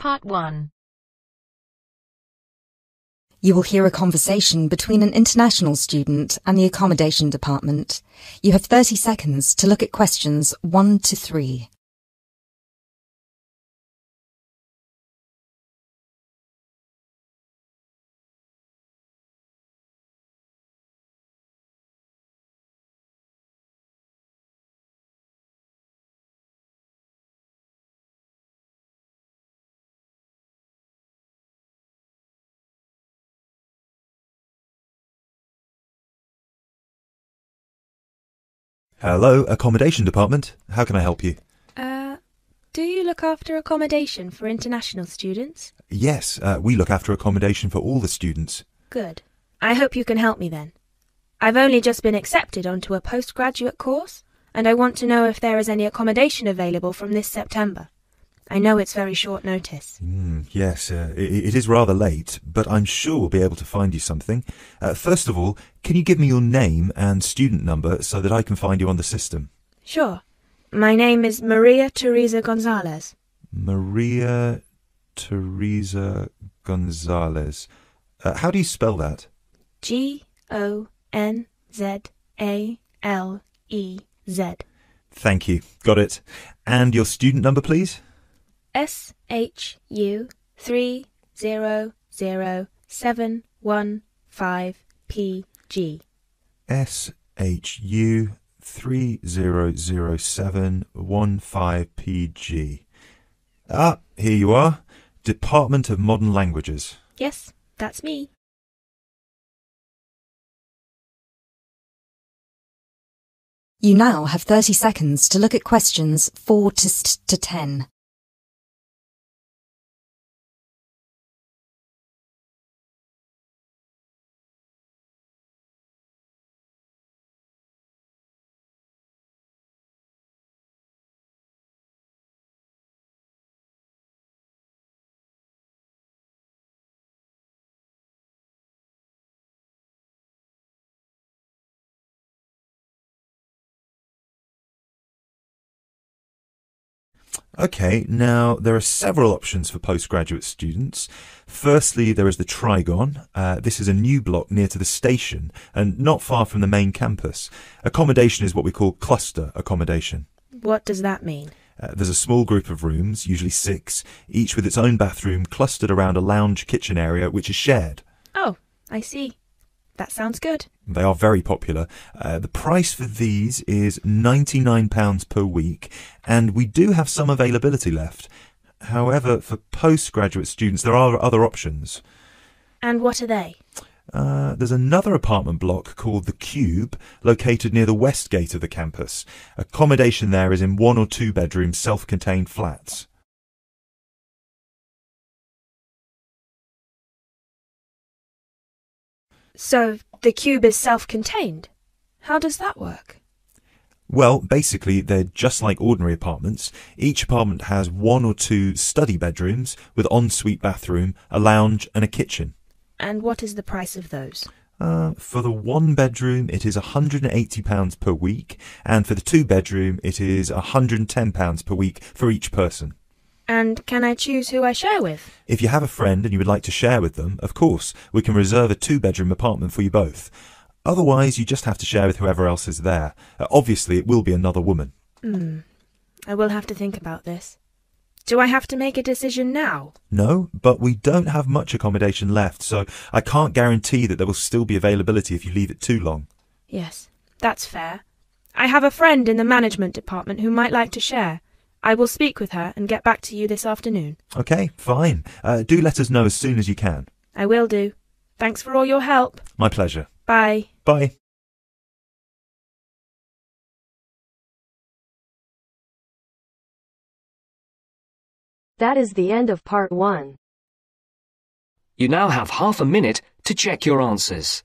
Part 1 You will hear a conversation between an international student and the accommodation department. You have 30 seconds to look at questions 1 to 3. Hello, accommodation department. How can I help you? Uh, do you look after accommodation for international students? Yes, uh, we look after accommodation for all the students. Good. I hope you can help me then. I've only just been accepted onto a postgraduate course, and I want to know if there is any accommodation available from this September. I know it's very short notice. Mm, yes, uh, it, it is rather late, but I'm sure we'll be able to find you something. Uh, first of all, can you give me your name and student number so that I can find you on the system? Sure. My name is Maria Teresa Gonzalez. Maria Teresa Gonzalez. Uh, how do you spell that? G O N Z A L E Z. Thank you. Got it. And your student number, please? S H U three zero zero seven one five P G. S H U three zero zero seven one five PG. Ah, here you are. Department of Modern Languages. Yes, that's me. You now have 30 seconds to look at questions 4 to, to 10. Okay, now there are several options for postgraduate students. Firstly, there is the Trigon. Uh, this is a new block near to the station and not far from the main campus. Accommodation is what we call cluster accommodation. What does that mean? Uh, there's a small group of rooms, usually six, each with its own bathroom clustered around a lounge kitchen area which is shared. Oh, I see. That sounds good. They are very popular. Uh, the price for these is £99 per week, and we do have some availability left. However, for postgraduate students, there are other options. And what are they? Uh, there's another apartment block called The Cube, located near the west gate of the campus. Accommodation there is in one or two bedroom self contained flats. So, the cube is self contained. How does that work? Well, basically, they're just like ordinary apartments. Each apartment has one or two study bedrooms with ensuite bathroom, a lounge, and a kitchen. And what is the price of those? Uh, for the one bedroom, it is £180 per week, and for the two bedroom, it is £110 per week for each person. And can I choose who I share with? If you have a friend and you would like to share with them, of course, we can reserve a two bedroom apartment for you both. Otherwise, you just have to share with whoever else is there. Uh, obviously, it will be another woman. Hmm. I will have to think about this. Do I have to make a decision now? No, but we don't have much accommodation left, so I can't guarantee that there will still be availability if you leave it too long. Yes, that's fair. I have a friend in the management department who might like to share. I will speak with her and get back to you this afternoon. Okay, fine. Uh, do let us know as soon as you can. I will do. Thanks for all your help. My pleasure. Bye. Bye. That is the end of part one. You now have half a minute to check your answers.